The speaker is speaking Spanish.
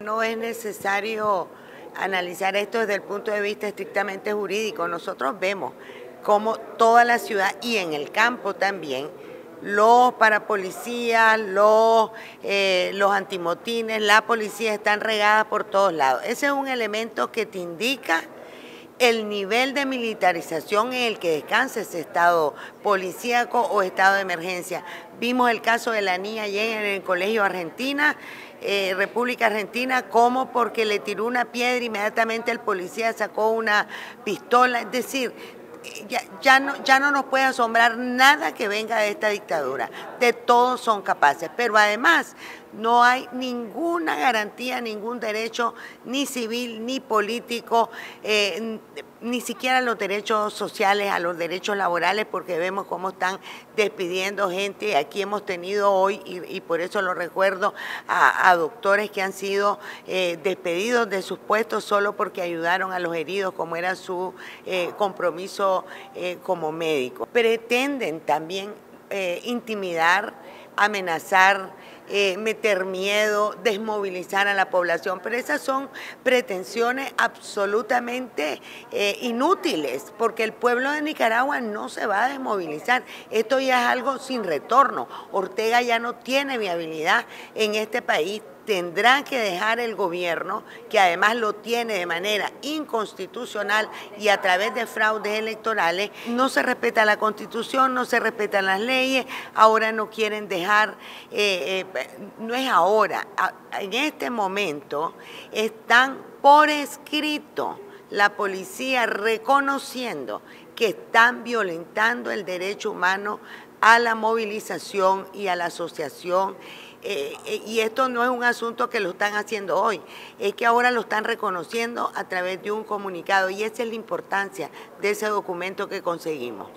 No es necesario analizar esto desde el punto de vista estrictamente jurídico. Nosotros vemos cómo toda la ciudad y en el campo también los parapolicías, los, eh, los antimotines, la policía están regadas por todos lados. Ese es un elemento que te indica el nivel de militarización en el que descansa ese estado policíaco o estado de emergencia. Vimos el caso de la niña ayer en el Colegio Argentina, eh, República Argentina, como porque le tiró una piedra, inmediatamente el policía sacó una pistola. Es decir, ya, ya, no, ya no nos puede asombrar nada que venga de esta dictadura. De todos son capaces. Pero además no hay ninguna garantía, ningún derecho, ni civil, ni político, eh, ni siquiera los derechos sociales, a los derechos laborales, porque vemos cómo están despidiendo gente. Aquí hemos tenido hoy, y, por eso lo recuerdo, a, doctores que han sido eh, despedidos de sus puestos solo porque ayudaron a los heridos, como era su eh, compromiso como médico. Pretenden también intimidar, amenazar, eh, meter miedo, desmovilizar a la población, pero esas son pretensiones absolutamente eh, inútiles, porque el pueblo de Nicaragua no se va a desmovilizar. Esto ya es algo sin retorno. Ortega ya no tiene viabilidad en este país tendrá que dejar el gobierno, que además lo tiene de manera inconstitucional y a través de fraudes electorales, no se respeta la constitución, no se respetan las leyes, ahora no quieren dejar, eh, no es ahora, en este momento están por escrito la policía reconociendo que están violentando el derecho humano a la movilización y a la asociación eh, eh, y esto no es un asunto que lo están haciendo hoy, es que ahora lo están reconociendo a través de un comunicado y esa es la importancia de ese documento que conseguimos.